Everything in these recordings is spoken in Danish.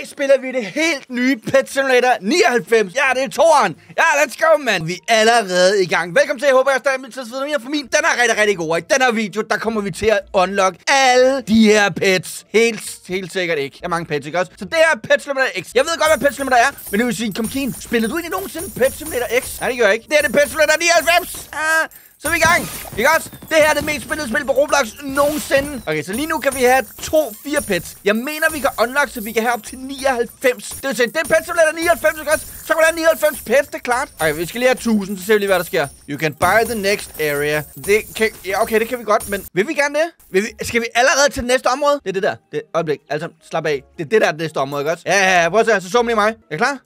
dag spiller vi det helt nye Pet Simulator 99. Ja, det er toren. Ja, let's go, mand. Vi er allerede i gang. Velkommen til. Jeg håber, jeg stadig min tidsvidere for min. Den er rigtig, rigtig god. I den her video, der kommer vi til at unlock alle de her pets. Helt, helt sikkert ikke. Jeg har mange pets, ikke også? Så det er Pet Simulator X. Jeg ved godt, hvad Pet Simulator er, men det vil sige, kom Keen, spillede du egentlig nogensinde Pet Simulator X? Nej, det gør jeg ikke. Det er det Pet Simulator 99. Ah. Så er vi i gang. Ikke også? Det her er det mest spillede spil på Roblox nogensinde. Okay, så lige nu kan vi have to fire pets. Jeg mener, vi kan unlock, så vi kan have op til 99. Det vil sige, det er pet, som er 99, ikke også? Så kan vi have 99 pets, det er klart. Okay, vi skal lige have 1000, så ser vi lige, hvad der sker. You can buy the next area. Det kan, ja, okay, det kan vi godt, men vil vi gerne det? Vil vi, skal vi allerede til det næste område? Det er det der. Det, øjeblik, altså, slap af. Det er det der, er det næste område, ikke også? Ja, ja, ja, prøv at se, så zoom lige mig. Er I klar?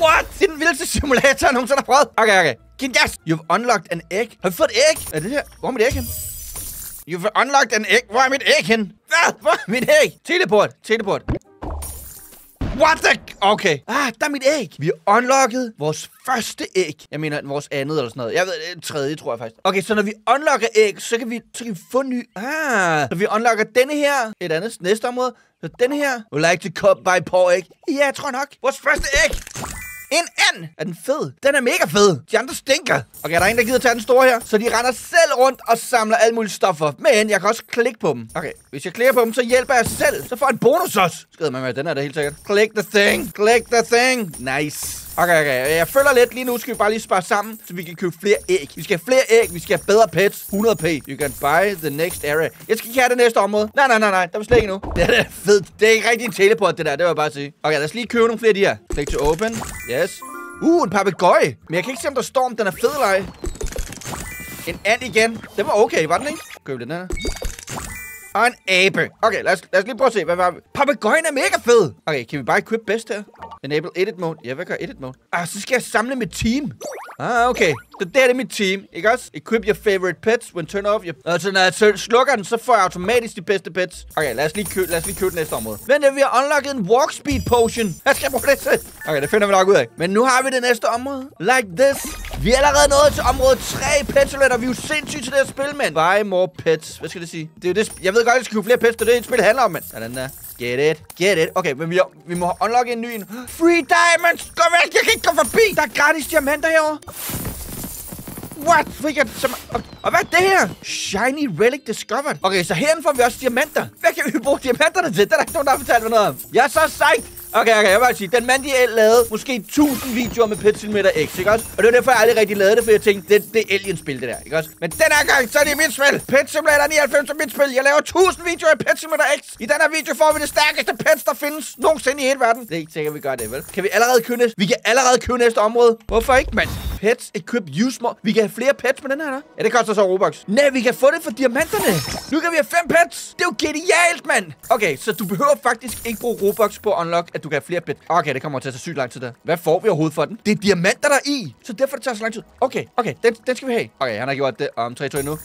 What? Det er den vildeste simulator, jeg nogensinde har prøvet. Okay, okay. Yes! You've unlocked an egg. Har vi fået et æg? Er det her? Hvor er mit æg hen? You've unlocked an egg. Hvor er mit æg hen? Hvad? Hvor er mit æg? Teleport. Teleport. What the... Okay. Ah, der er mit æg. Vi har unlocket vores første æg. Jeg mener, vores andet eller sådan noget. Jeg ved, det er tredje, tror jeg faktisk. Okay, så når vi unlocker æg, så kan vi, så kan vi få ny... Ah, så vi unlocker denne her, et andet næste område. Så denne her. Would like to cup by pork egg. Ja, jeg tror nok. Vores første æg. En and! Er den fed? Den er mega fed. De andre stinker. Okay, der er en, der gider tage den store her. Så de render selv rundt og samler alle mulige stoffer. Men jeg kan også klikke på dem. Okay, hvis jeg klikker på dem, så hjælper jeg selv. Så får jeg en bonus også. Skrider man med, den er det helt sikkert. Click the thing. Click the thing. Nice. Okay, okay. Jeg føler lidt lige nu, skal vi bare lige spare sammen, så vi kan købe flere æg. Vi skal have flere æg, vi skal have bedre pets. 100p. You can buy the next area. Jeg skal ikke have det næste område. Nej, nej, nej, nej. Der var slet ikke nu. Det er fedt. Det er ikke rigtig en teleport, det der. Det vil jeg bare sige. Okay, lad os lige købe nogle flere af de her. Click to open. Yes. Uh, en papegøje. Men jeg kan ikke se, om der står, om den er fed eller ej. En and igen. Det var okay, var den ikke? Køb den her. Og en abe. Okay, lad os, lad os lige prøve at se, hvad var Papagøjen er mega fed. Okay, kan vi bare equip bedst her? Enable edit mode. Ja, hvad gør edit mode? Ah, så skal jeg samle mit team. Ah, okay. Så det er mit team, ikke også? Equip your favorite pets when turn off your... Altså, når jeg slukker den, så får jeg automatisk de bedste pets. Okay, lad os lige købe, lad os lige købe det næste område. Vent, vi har unlocket en walk speed potion. Hvad skal jeg bruge det til? Okay, det finder vi nok ud af. Men nu har vi det næste område. Like this. Vi er allerede nået til område 3 petsoletter. Vi er jo sindssygt til det her spil, mand. Buy more pets. Hvad skal det sige? Det er det, jeg ved godt, at jeg skal købe flere pets. Det er det, et spil handler om, mand. Sådan der. Get it. Get it. Okay, men vi, har, vi må unlock en ny en. Free diamonds. Gå væk. Jeg kan ikke komme forbi. Der er gratis diamanter herovre. What? Vi jeg som... Og, og hvad er det her? Shiny Relic Discovered. Okay, så herinde får vi også diamanter. Hvad kan vi bruge diamanterne til? Det er der ikke nogen, der har fortalt mig noget om. Jeg er så sejt. Okay, okay, jeg vil bare sige, den mand, de lavede måske 1000 videoer med Pet X, ikke også? Og det var derfor, jeg aldrig rigtig lavede det, for jeg tænkte, det, det er Alien-spil, det der, ikke også? Men den her gang, så er det mit spil. Pet 99 er mit spil. Jeg laver 1000 videoer i Pet X. I den her video får vi det stærkeste pets, der findes nogensinde i hele verden. Det er ikke sikkert, vi gør det, vel? Kan vi allerede købe næste? Vi kan allerede købe næste område. Hvorfor ikke, mand? Pets, equip, use more. Vi kan have flere pets med den her, der. Ja, det koster så Robux. Nej, vi kan få det for diamanterne. Nu kan vi have fem pets. Det er jo genialt, mand. Okay, så du behøver faktisk ikke bruge Robux på at unlock, at du kan have flere pets. Okay, det kommer til at tage sygt lang tid der. Hvad får vi overhovedet for den? Det er diamanter, der er i. Så derfor det tager så lang tid. Okay, okay, den, den skal vi have. Okay, han har gjort det om 3 2 nu.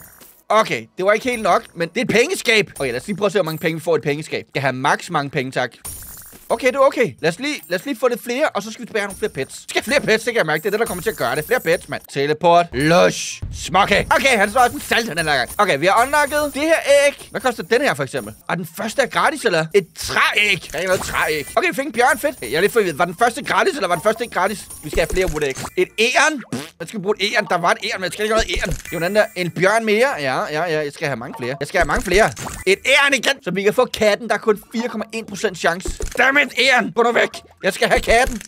Okay, det var ikke helt nok, men det er et pengeskab. Okay, lad os lige prøve at se, hvor mange penge vi får i et pengeskab. Jeg har max mange penge, tak. Okay, det er okay. Lad os, lige, lad os lige få lidt flere, og så skal vi tilbage nogle flere pets. Skal flere pets, det kan jeg mærke. Det er det, der kommer til at gøre det. Flere pets, mand. Teleport. Lush. Smokke. Okay, han står også en salt den her gang. Okay, vi har unlocket det her æg. Hvad koster den her, for eksempel? Er den første er gratis, eller? Et trææg. Der er noget trææg. Okay, vi fik en bjørn. Fedt. Jeg er lidt forvirret. Var den første gratis, eller var den første ikke gratis? Vi skal have flere wood eggs. Et æren. Jeg skal bruge et æren? Der var et æren, men jeg skal ikke have noget æren. Jo, den der. En bjørn mere. Ja, ja, ja. Jeg skal have mange flere. Jeg skal have mange flere. Et æren igen. Så vi kan få katten. Der er kun 4,1% chance. Dammit, æren. Gå nu væk. Jeg skal have katten.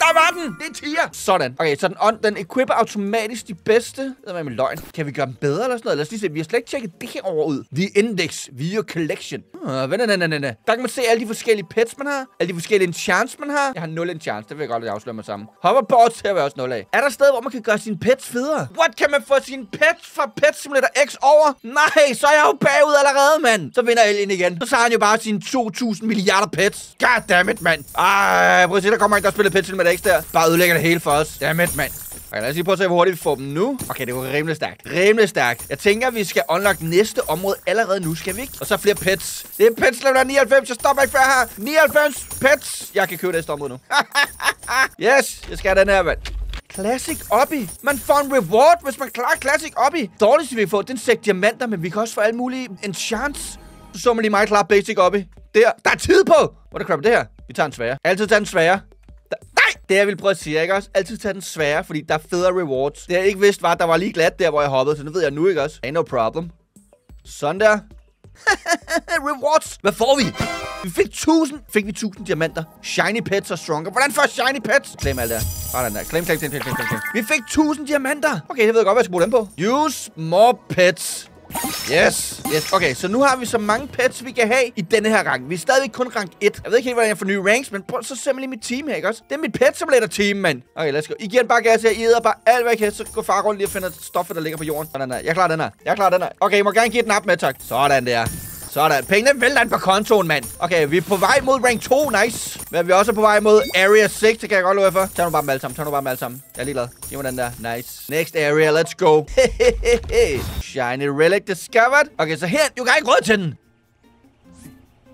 Der var den! Det er tier! Sådan. Okay, så den, on, den equipper automatisk de bedste. Det er med løgn. Kan vi gøre dem bedre eller sådan noget? Lad os lige se. Vi har slet ikke tjekket det her over ud. The Index Video Collection. Uh, vent, nej, nej, nej. Der kan man se alle de forskellige pets, man har. Alle de forskellige enchants, man har. Jeg har 0 enchants. Det vil jeg godt lige afsløre mig sammen. Hoverboards her vil også 0 af. Er der steder, hvor man kan gøre sine pets federe? What? Kan man få sine pets fra Pet Simulator X over? Nej, så er jeg jo bagud allerede, mand. Så vinder Alien igen. Så har han jo bare sine 2.000 milliarder pets. God damn it, mand. Ej, prøv at se, der kommer en, der spiller Pet Simulator ikke der. Bare ødelægger det hele for os. Dammit, mand. Okay, lad os lige prøve at se, hvor hurtigt vi får dem nu. Okay, det var rimelig stærkt. Rimelig stærkt. Jeg tænker, at vi skal unlock næste område allerede nu, skal vi ikke? Og så flere pets. Det er pets level 99. Jeg stopper ikke før her. 99 pets. Jeg kan købe næste område nu. yes, jeg skal have den her, mand. Classic Obby. Man får en reward, hvis man klarer Classic Obby. Dårligst vi får, den sæk diamanter, men vi kan også få alle mulige enchants. Så så man lige meget klare basic Obby. Der. Der er tid på! Hvor er crap det her? Vi tager en svære. Altid tager en svære. Der. Det jeg vil prøve at sige, ikke også? Altid tage den svære, fordi der er federe rewards. Det jeg ikke vidste var, at der var lige glat der, hvor jeg hoppede. Så nu ved jeg nu, ikke også? Ain't no problem. Sådan der. rewards! Hvad får vi? Vi fik 1000. Fik vi 1000 diamanter. Shiny pets og stronger. Hvordan får shiny pets? Claim alt der. Bare den der. Claim, claim, claim, claim, claim, claim. Vi fik 1000 diamanter. Okay, det ved jeg godt, hvad jeg skal bruge dem på. Use more pets. Yes. yes. Okay, så nu har vi så mange pets, vi kan have i denne her rang. Vi er stadigvæk kun rank 1. Jeg ved ikke helt, hvordan jeg får nye ranks, men prøv så simpelthen mit team her, ikke også? Det er mit pet simulator team, mand. Okay, let's go. I giver bare gas her. I æder bare alt, hvad I kan. Så går far rundt lige og finder stoffet, der ligger på jorden. Sådan der. Jeg klarer den her. Jeg klarer den her. Okay, I må gerne give den op med, tak. Sådan der. Sådan. Pengene vælter på kontoen, mand. Okay, vi er på vej mod rank 2. Nice. Men vi er også på vej mod area 6. Det kan jeg godt love for. Tag nu bare med alle sammen. Tag nu bare med alle sammen. Jeg er ligeglad. Giv mig den der. Nice. Next area. Let's go. Shiny relic discovered. Okay, så her. Du kan ikke råd til den.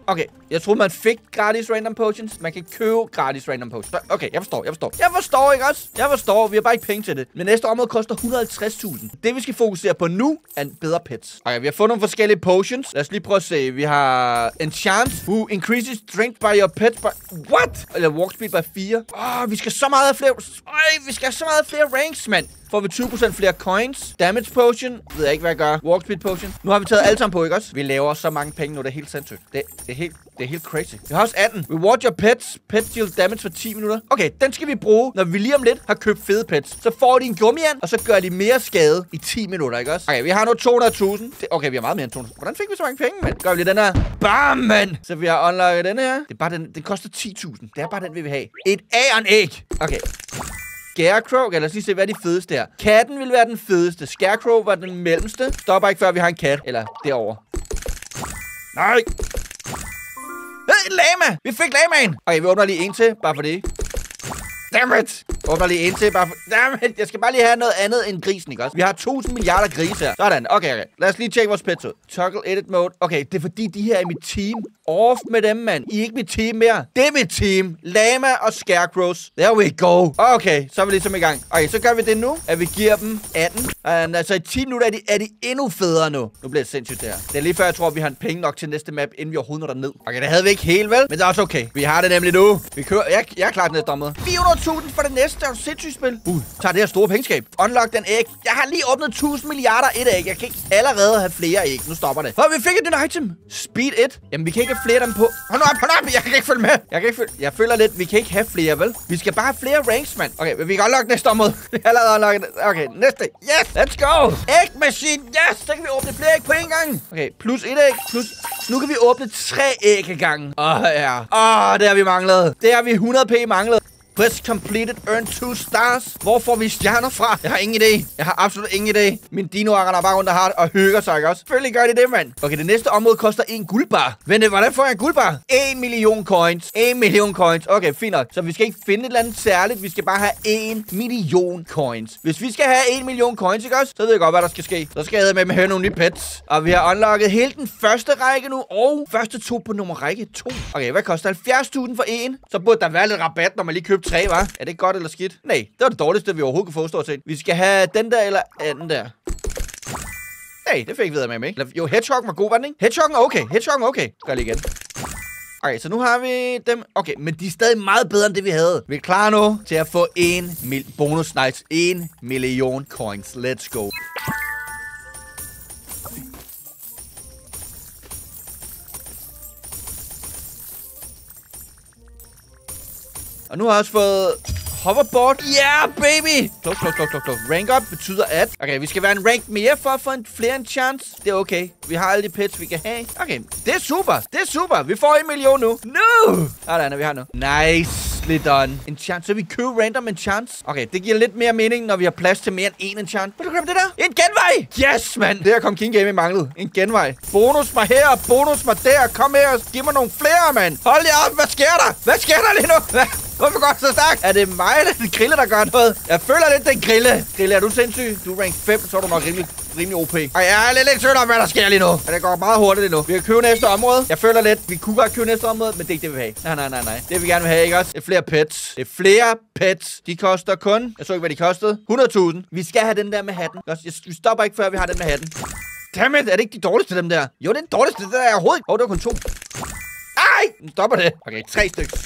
Okay, jeg troede, man fik gratis random potions. Man kan købe gratis random potions. Okay, jeg forstår, jeg forstår. Jeg forstår, ikke også? Jeg forstår, vi har bare ikke penge til det. Men næste område koster 150.000. Det, vi skal fokusere på nu, er en bedre pets. Okay, vi har fået nogle forskellige potions. Lad os lige prøve at se. Vi har Enchant, who increases strength by your pet by... What? Eller walk speed by 4. Åh, oh, vi skal så meget flere... Øj, vi skal så meget flere ranks, mand får vi 20% flere coins. Damage potion. Ved jeg ikke, hvad jeg gør. Walk speed potion. Nu har vi taget alle sammen på, ikke også? Vi laver så mange penge nu. Det er helt sindssygt. Det, det, er helt, det er helt crazy. Vi har også 18. Reward your pets. Pet deal damage for 10 minutter. Okay, den skal vi bruge, når vi lige om lidt har købt fede pets. Så får de en gummian, og så gør de mere skade i 10 minutter, ikke også? Okay, vi har nu 200.000. Okay, vi har meget mere end 200. Hvordan fik vi så mange penge, mand? Gør vi lige den her. Bam, mand! Så vi har unlocket den her. Det er bare den, den koster 10.000. Det er bare den, vi vil have. Et A og en æg. Okay. Scarecrow. Okay, lad os lige se, hvad er de fedeste her. Katten vil være den fedeste. Scarecrow var den mellemste. Stopper ikke, før vi har en kat. Eller derovre. Nej. En lama! Vi fik lamaen! Okay, vi åbner lige en til, bare for det. Dammit! Åbner lige en til, bare for... Jeg skal bare lige have noget andet end grisen, ikke også? Vi har 1000 milliarder grise her. Sådan, okay, okay. Lad os lige tjekke vores pets ud. Toggle edit mode. Okay, det er fordi, de her er mit team. Off med dem, mand. I er ikke mit team mere. Det er mit team. Lama og Scarecrows. There we go. Okay, så er vi ligesom i gang. Okay, så gør vi det nu, at vi giver dem 18. Um, altså i 10 minutter er de, er de endnu federe nu. Nu bliver det sindssygt der. Det er lige før, jeg tror, vi har penge nok til næste map, inden vi overhovedet når ned. Okay, det havde vi ikke helt, vel? Men det er også okay. Vi har det nemlig nu. Vi kører... Jeg, jeg er klar til næste område. 400.000 for det næste. Det er sindssygt spil. Uh, tag det her store pengeskab. Unlock den æg. Jeg har lige åbnet 1000 milliarder et æg. Jeg kan ikke allerede have flere æg. Nu stopper det. For vi fik et nyt item. Speed 1. Jamen, vi kan ikke have flere dem på. Hold op, hold op. Jeg kan ikke følge med. Jeg kan ikke følge... Jeg føler lidt, vi kan ikke have flere, vel? Vi skal bare have flere ranks, mand. Okay, vi kan unlock næste område. Vi har allerede unlocket. Okay, næste. Yes, let's go. Æg machine. Yes, så kan vi åbne flere æg på en gang. Okay, plus et æg. Plus... Nu kan vi åbne tre æg i gangen. Åh, oh, ja. Åh, oh, det har vi manglet. Det har vi 100p manglet. Quest completed, earn 2 stars. Hvor får vi stjerner fra? Jeg har ingen idé. Jeg har absolut ingen idé. Min dino render bare rundt og har og hygger sig, ikke også? Selvfølgelig gør de det, mand. Okay, det næste område koster en guldbar. Vent, hvordan får jeg en guldbar? 1 million coins. 1 million coins. Okay, fint nok. Så vi skal ikke finde et eller andet særligt. Vi skal bare have 1 million coins. Hvis vi skal have 1 million coins, ikke også? Så ved jeg godt, hvad der skal ske. Så skal jeg med med have nogle nye pets. Og vi har unlocket hele den første række nu. Og første to på nummer række 2. Okay, hvad koster 70.000 for en? Så burde der være lidt rabat, når man lige køber tre, var? Er det godt eller skidt? Nej, det var det dårligste, vi overhovedet kunne få, stort set. Vi skal have den der eller anden der. Nej, det fik vi videre med, ikke? Jo, Hedgehog var god, var den ikke? Hedgehog er okay. Hedgehog er okay. Gør lige igen. Okay, så nu har vi dem. Okay, men de er stadig meget bedre end det, vi havde. Vi er klar nu til at få en mil bonus nights. En million coins. Let's go. Og nu har jeg også fået hoverboard. Yeah, baby! Klok, klok, klok, klok, klok. Rank up betyder at... Okay, vi skal være en rank mere for at få en flere en chance. Det er okay. Vi har alle de pets, vi kan have. Okay, det er super. Det er super. Vi får en million nu. Nu! No! er vi har nu. Nice done. En chance. Så vi køber random en chance. Okay, det giver lidt mere mening, når vi har plads til mere end en chance. Vil du det der? En genvej! Yes, mand! Det her kom King Gaming manglet. En genvej. Bonus mig her, bonus mig der. Kom her og giv mig nogle flere, mand. Hold jer op. Hvad sker der? Hvad sker der lige nu? Hvad? Hvorfor går så stærkt? Er det mig, eller den grille, der gør noget? Jeg føler lidt, den grille. Grille, er du sindssyg? Du er rank 5, så er du nok rimelig, rimelig OP. Og jeg er lidt lidt tvivl om, hvad der sker lige nu. Men det går meget hurtigt nu. Vi kan købe næste område. Jeg føler lidt, vi kunne godt købe næste område, men det er ikke det, vi vil have. Nej, nej, nej, nej. Det vi gerne vil have, ikke også? Det er flere pets. Det er flere pets. De koster kun... Jeg så ikke, hvad de kostede. 100.000. Vi skal have den der med hatten. Vi stopper ikke, før vi har den med hatten. Dammit, er det ikke de dårligste, dem der? Jo, det er den dårligste, det der er overhovedet. Åh, oh, det var kun to. Ej, nu stopper det. Okay, tre stykker.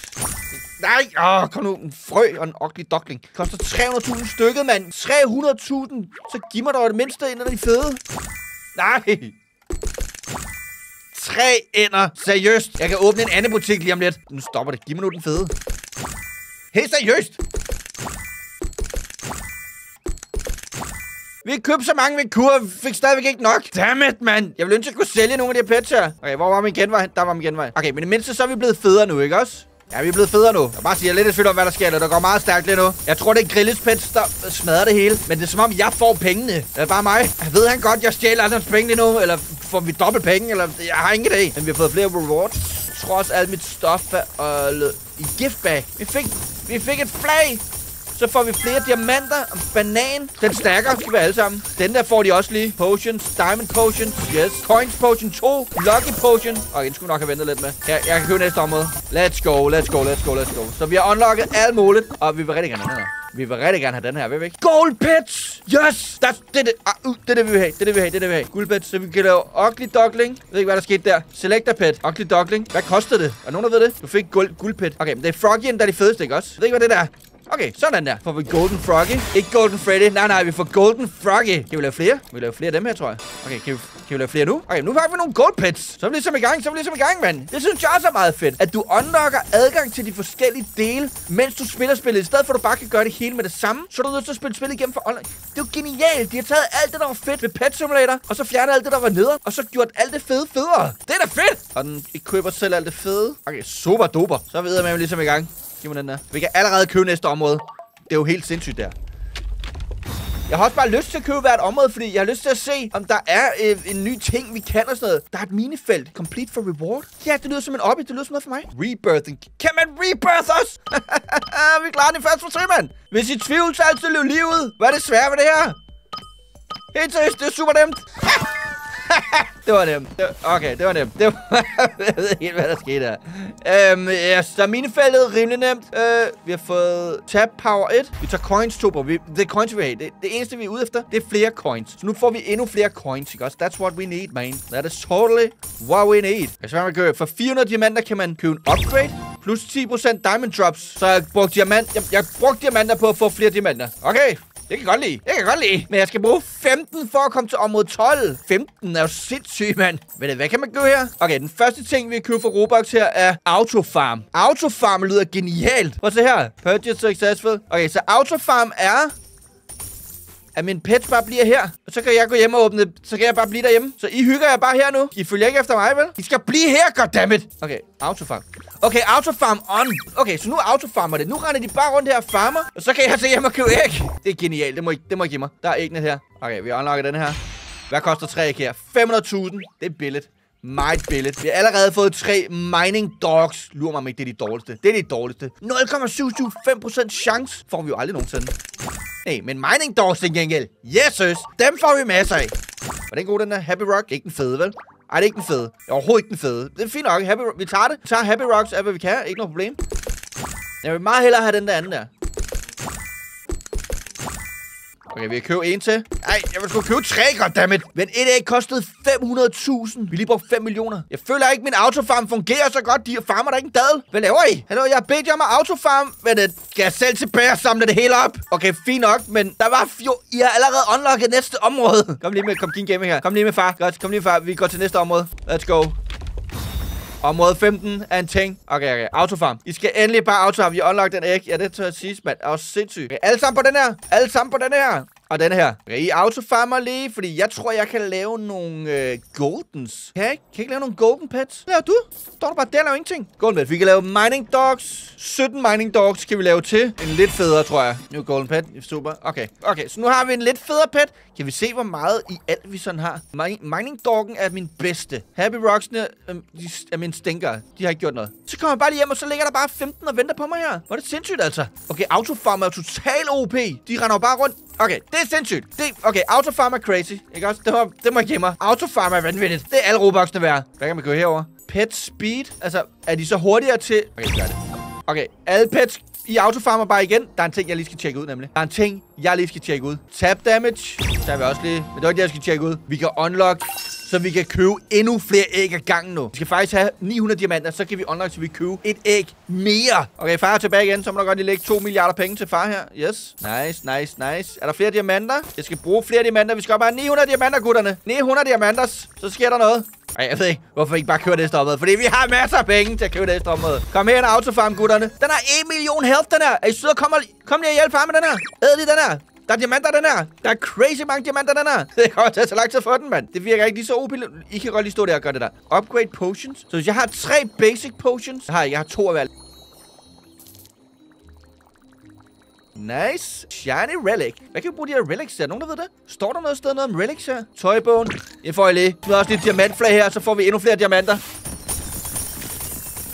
Nej, åh, kom nu. En frø og en ugly duckling. Koster 300.000 stykket, mand. 300.000. Så giv mig dog det mindste en af de fede. Nej. Tre ender. Seriøst. Jeg kan åbne en anden butik lige om lidt. Nu stopper det. Giv mig nu den fede. Helt seriøst. Vi købte så mange ved kur, fik stadigvæk ikke nok. Dammit, mand. Jeg ville ønske, at jeg kunne sælge nogle af de her pets her. Okay, hvor var min genvej? Der var min genvej. Okay, men i mindste så er vi blevet federe nu, ikke også? Ja, vi er blevet federe nu. Jeg bare siger lidt i tvivl om, hvad der sker. Der går meget stærkt lige nu. Jeg tror, det er Grilles pets, der smadrer det hele. Men det er som om, jeg får pengene. Det er bare mig. Jeg ved han godt, jeg stjæler alle hans penge lige nu. Eller får vi dobbelt penge? Eller jeg har ingen idé. Men vi har fået flere rewards. Trods alt mit stof øh, og i giftbag. Vi fik, vi fik et flag. Så får vi flere diamanter banan. Den stærkere skal vi alle sammen. Den der får de også lige. Potions, diamond potions, yes. Coins potion 2, lucky potion. Og den skulle nok have ventet lidt med. Her, jeg kan købe næste område. Let's go, let's go, let's go, let's go. Så vi har unlocket alt muligt. Og vi vil rigtig gerne have den her. Vi vil rigtig gerne have den her, vil vi ikke? Gold pets! Yes! That's, det, det, ah, uh, det er det, vi vil have. Det er det, vi vil have. Det er det, vi vil have. Guld pets. Så vi kan lave ugly duckling. Jeg ved ikke, hvad der skete der. Selector pet. Ugly duckling. Hvad kostede det? Er nogen, der ved det? Du fik guld, guld pet. Okay, men det er Froggy, der er de fedeste, ikke også? Jeg ved ikke, hvad det der er. Okay, sådan der. Får vi Golden Froggy. Ikke Golden Freddy. Nej, nej, vi får Golden Froggy. Kan vi lave flere? Kan vi lave flere af dem her, tror jeg? Okay, kan vi, kan vi lave flere nu? Okay, nu har vi nogle Gold Pets. Så er vi ligesom i gang. Så er vi ligesom i gang, mand. Det synes jeg også er meget fedt. At du unlocker adgang til de forskellige dele, mens du spiller spillet. I stedet for, at du bare kan gøre det hele med det samme, så er du nødt til at spille spillet igennem for online. Det er jo genialt. De har taget alt det, der var fedt ved Pet Simulator, og så fjernet alt det, der var nede, og så gjort alt det fede federe. Det er da fedt. Og den køber selv alt det fede. Okay, super duper. Så ved jeg, med ligesom i gang. Giv mig den der. Vi kan allerede købe næste område. Det er jo helt sindssygt der. Jeg har også bare lyst til at købe hvert område, fordi jeg har lyst til at se, om der er øh, en ny ting, vi kan og sådan noget. Der er et minifelt. Complete for reward. Ja, det lyder som en obby. Det lyder som noget for mig. Rebirthing. Kan man rebirth os? vi klarer det først for tre, mand. Hvis I tvivl, så altid løb livet. Hvad er det svært ved det her? Helt seriøst, det er super nemt. det var nemt. Det var, okay, det var nemt. Det var, jeg ved ikke hvad der skete her. Øhm, ja, så minifeltet er rimelig nemt. Øh, vi har fået tab power 1. Vi tager coins 2 på. Vi, det er coins, vi har. Det, det eneste, vi er ude efter, det er flere coins. Så nu får vi endnu flere coins, ikke også? That's what we need, man. That is totally what we need. Jeg skal man gøre. For 400 diamanter kan man købe en upgrade. Plus 10% diamond drops. Så jeg brugte diamant. Jeg, jeg brugte diamanter på at få flere diamanter. Okay. Jeg kan jeg godt lide. Jeg kan jeg godt lide. Men jeg skal bruge 15 for at komme til område 12. 15 er jo sindssygt, mand. Men hvad kan man gøre her? Okay, den første ting, vi kan købe for Robux her, er Autofarm. Autofarm lyder genialt. Prøv at se her. Purchase successful. Okay, så Autofarm er at min pet bare bliver her. Og så kan jeg gå hjem og åbne, så kan jeg bare blive derhjemme. Så I hygger jeg bare her nu. I følger ikke efter mig, vel? I skal blive her, goddammit. Okay, autofarm. Okay, autofarm on. Okay, så nu autofarmer det. Nu render de bare rundt her og farmer. Og så kan jeg så hjem og købe æg. Det er genialt. Det må I, det må I give mig. Der er æggene her. Okay, vi unlocker den her. Hvad koster tre æg her? 500.000. Det er billigt. Meget billigt. Vi har allerede fået tre mining dogs. Lurer mig om ikke, det er de dårligste. Det er de dårligste. 0,775% chance får vi jo aldrig nogensinde. Hey, men mining dogs til gengæld. Yes, søs. Dem får vi masser af. Var den god, den der Happy Rock? Ikke den fede, vel? Ej, det er ikke den fede. Det er overhovedet ikke den fede. Det er fint nok. Happy, vi tager det. Vi tager Happy Rocks af, hvad vi kan. Ikke noget problem. Jeg vil meget hellere have den der anden der. Okay, vi kan købe en til. Nej, jeg vil sgu købe tre, goddammit. Men et æg kostede 500.000. Vi lige brugte 5 millioner. Jeg føler ikke, at min autofarm fungerer så godt. De farmer der ikke en dadel. Hvad laver I? Hallo, jeg har bedt jer om at autofarm. Men øh, det skal jeg selv tilbage og samle det hele op? Okay, fint nok, men der var fjo... I har allerede unlocket næste område. Kom lige med, kom King Gaming her. Kom lige med, far. Godt, kom lige med, far. Vi går til næste område. Let's go. Område 15 er en ting. Okay, okay. Autofarm. I skal endelig bare autofarm. Vi unlock den æg. Ja, det tør jeg sige, mand. Det er også sindssygt. Okay, alle sammen på den her. Alle sammen på den her. Og den her. I autofarmer lige, fordi jeg tror, jeg kan lave nogle øh, goldens. Kan jeg ikke? Kan jeg ikke lave nogle golden pets? Hvad du? Står du bare der og laver ingenting? Golden pet. Vi kan lave mining dogs. 17 mining dogs kan vi lave til. En lidt federe, tror jeg. Nu golden pet. Super. Okay. Okay, så nu har vi en lidt federe pet. Kan vi se, hvor meget i alt vi sådan har? mining doggen er min bedste. Happy Rocksene øh, de er min stinker. De har ikke gjort noget. Så kommer jeg bare lige hjem, og så ligger der bare 15 og venter på mig her. Hvor er det sindssygt, altså. Okay, autofarm er total OP. De render bare rundt. Okay, det er sindssygt. Det, okay, autofarm er crazy. Ikke også? Det var, det må jeg give mig. Autofarm er vanvittigt. Det er alle Robux'ene værd. Hvad kan man gå herover? Pet speed. Altså, er de så hurtigere til... Okay, gør det. Okay, alle pets i autofarmer bare igen. Der er en ting, jeg lige skal tjekke ud, nemlig. Der er en ting, jeg lige skal tjekke ud. Tap damage. tager vi også lige. Men det var det, jeg skal tjekke ud. Vi kan unlock så vi kan købe endnu flere æg ad gangen nu. Vi skal faktisk have 900 diamanter, så kan vi unlock, så vi købe et æg mere. Okay, far er tilbage igen, så må der godt lige lægge 2 milliarder penge til far her. Yes. Nice, nice, nice. Er der flere diamanter? Jeg skal bruge flere diamanter. Vi skal op have 900 diamanter, gutterne. 900 diamanter, så sker der noget. Ej, jeg ved ikke, hvorfor ikke bare købe næste område. Fordi vi har masser af penge til at købe næste område. Kom her, autofarm, gutterne. Den har 1 million health, den her. Er I søde? Kom, kom lige og hjælp far med den her. Æd lige den her. Der er diamanter, den her. Der er crazy mange diamanter, den her. Det kommer til at tage så lang tid for den, mand. Det virker ikke lige så OP. I kan godt lige stå der og gøre det der. Upgrade potions. Så hvis jeg har tre basic potions, Jeg har jeg, har to af hver. Nice. Shiny relic. Hvad kan vi bruge de her relics til? Nogen, der ved det? Står der noget sted noget om relics her? Tøjbogen. Jeg får jeg lige. Nu har også lidt diamantflag her, så får vi endnu flere diamanter.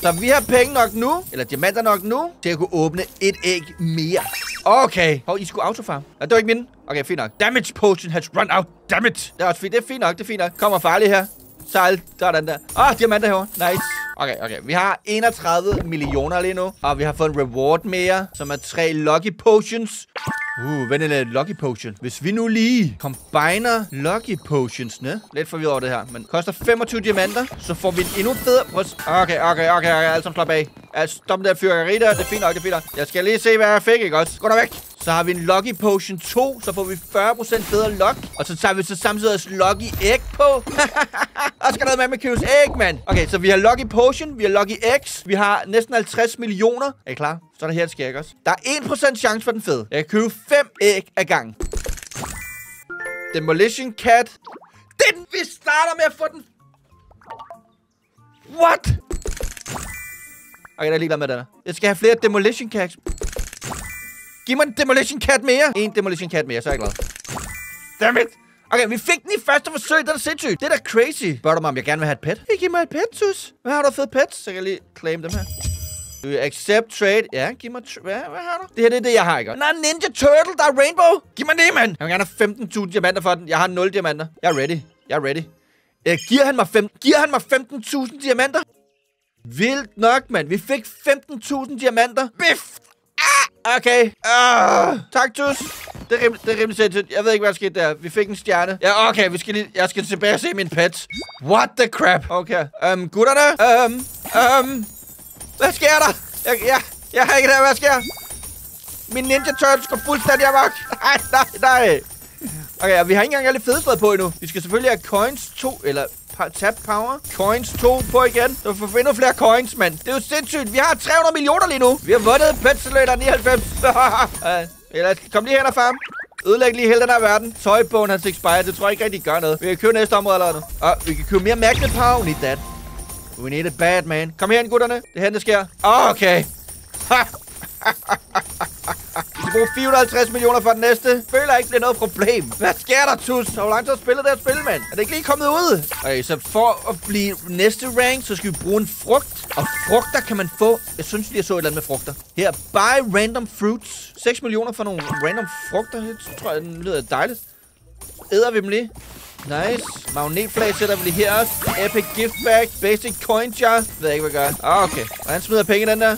Så vi har penge nok nu, eller diamanter nok nu, til at kunne åbne et æg mere. Okay. Hov, I skulle autofarm. Ja, det var ikke min. Okay, fint nok. Damage potion has run out. Dammit. Det er også fint. Det er fint nok. Det er fint nok. Kommer farlig her. Sejl. Sådan der. Åh, oh, diamanter herovre. Nice. Okay, okay. Vi har 31 millioner lige nu. Og vi har fået en reward mere, som er tre lucky potions. Uh, hvad er lucky potion? Hvis vi nu lige combiner lucky potionsne. Lidt forvirret over det her, men koster 25 diamanter. Så får vi en endnu bedre... Okay, okay, okay, okay. Alle sammen slap af. Altså, stop der fyrkeri der. Det er fint nok, det er fint nok. Jeg skal lige se, hvad jeg fik, ikke også? Gå der væk. Så har vi en Lucky Potion 2, så får vi 40% bedre luck. Og så tager vi så samtidig også Lucky Egg på. og skal noget med med Kyos Egg, mand. Okay, så vi har Lucky Potion, vi har Lucky Eggs, vi har næsten 50 millioner. Er I klar? Så er der her, det sker, ikke også? Der er 1% chance for den fede. Jeg kan købe 5 æg ad gang. Demolition Cat. Den, vi starter med at få den. What? Okay, der er ligeglad med den her. Jeg skal have flere Demolition Cats. Giv mig en Demolition Cat mere. En Demolition Cat mere, så er jeg glad. Dammit. Okay, vi fik den i første forsøg. Det er da sindssygt. Det er da crazy. Spørger du mig, om jeg gerne vil have et pet? Hey, giv mig et pet, sus. Hvad har du fået pet? Så kan jeg lige claim dem her. You accept trade? Ja, giv mig... Hvad, hvad har du? Det her det er det, jeg har, ikke? Nej, Ninja Turtle, der er Rainbow. Giv mig det, mand. Jeg vil gerne have 15.000 diamanter for den. Jeg har 0 diamanter. Jeg er ready. Jeg er ready. Uh, giver han mig, fem... giver han mig 15.000 diamanter? Vildt nok, mand. Vi fik 15.000 diamanter. Biff! Ah, okay. Uh, tak, Tus. Det er, rimelig, det er rimelig sindssygt. Jeg ved ikke, hvad der skete der. Vi fik en stjerne. Ja, okay. Vi skal lige, jeg skal tilbage og se min pets. What the crap? Okay. Um, gutterne. Um, um, hvad sker der? Jeg, jeg, jeg har ikke der. Hvad sker Min Ninja Turtles går fuldstændig amok. Nej, nej, nej. Okay, og vi har ikke engang alle fedestred på endnu. Vi skal selvfølgelig have coins 2, eller tab power. Coins 2 på igen. Så vi får endnu flere coins, mand. Det er jo sindssygt. Vi har 300 millioner lige nu. Vi har vundet Pet 99. uh, kom lige hen og farm. Ødelæg lige hele den her verden. Tøjbogen hans expire. Det tror jeg ikke rigtig gør noget. Vi kan købe næste område eller nu. Og vi kan købe mere magnet power. We need that. We need it bad, man. Kom her, gutterne. Det er her, det sker. Ah, okay. Bruge 450 millioner for den næste. Føler ikke, det er noget problem. Hvad sker der, Tus? Hvor lang tid har spillet det her spil, mand? Er det ikke lige kommet ud? Okay, så for at blive næste rank, så skal vi bruge en frugt. Og frugter kan man få. Jeg synes lige, jeg så et eller andet med frugter. Her, buy random fruits. 6 millioner for nogle random frugter. Det tror jeg, den lyder dejligt. Æder vi dem lige. Nice. Magnetflag sætter vi lige her også. Epic gift bag. Basic coin jar. Jeg ikke, hvad jeg gør. Ah, okay. Og han smider penge den der.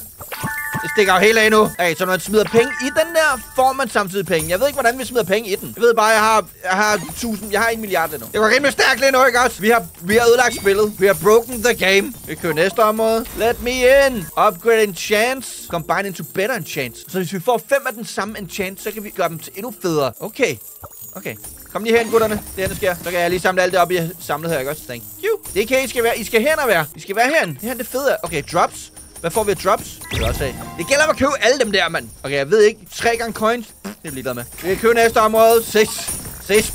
Stikker jo helt af nu. Okay, så når man smider penge i den der, får man samtidig penge. Jeg ved ikke, hvordan vi smider penge i den. Jeg ved bare, jeg har, jeg har 1000, jeg har 1 milliard endnu. Det går rimelig stærkt lige nu, ikke også? Vi har, vi har ødelagt spillet. Vi har broken the game. Vi kører næste område. Let me in. Upgrade enchants. Combine into better enchants. Så hvis vi får fem af den samme enchant, så kan vi gøre dem til endnu federe. Okay. Okay. Kom lige hen, gutterne. Det her, der sker. Så kan jeg lige samle alt det op, I har samlet her, ikke også? Thank you. Det kan I skal være. I skal hen og være. I skal være herhen. Det her det fede. Okay, drops. Hvad får vi af drops? Det også af. Det gælder om at købe alle dem der, mand. Okay, jeg ved ikke. Tre gange coins. Det er ligeglad med. Vi kan købe næste område. Ses. Ses.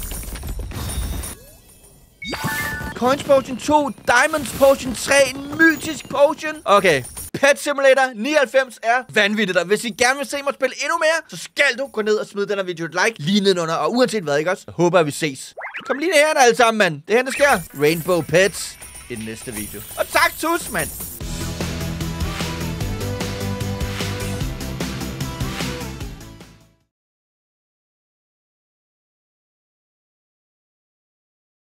Coins Potion 2, Diamonds Potion 3, en mytisk potion. Okay, Pet Simulator 99 er vanvittigt. Og hvis I gerne vil se mig spille endnu mere, så skal du gå ned og smide den her video et like lige nedenunder. Og uanset hvad, ikke også? Jeg håber, at vi ses. Kom lige her alle sammen, mand. Det her, der sker. Rainbow Pets i den næste video. Og tak, Tus, mand.